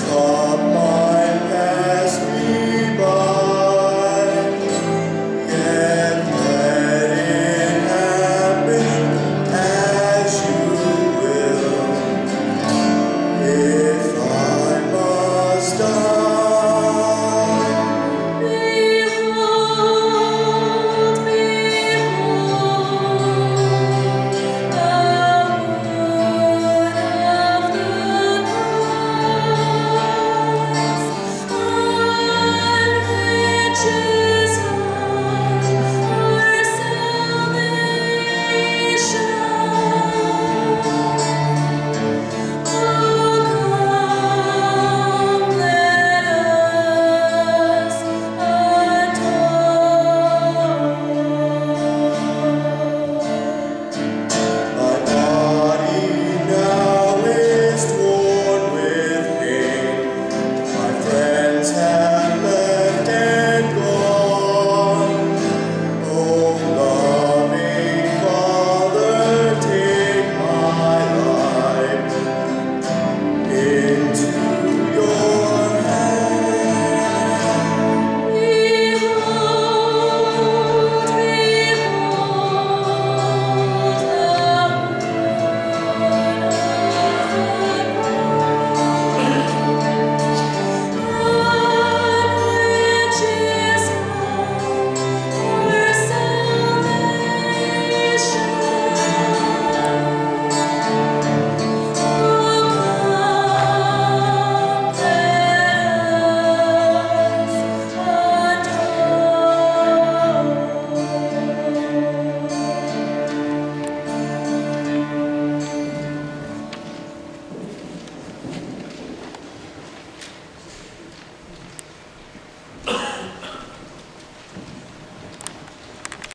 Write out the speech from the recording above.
Christ.